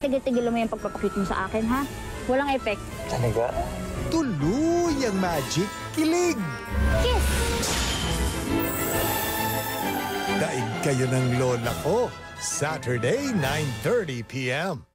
Tigil-tigil mo yung pagpapakit mo sa akin, ha? Walang effect. Talaga? Tuluyang magic kilig. Kiss! Daig kayo ng lola ko. Saturday, 9.30 p.m.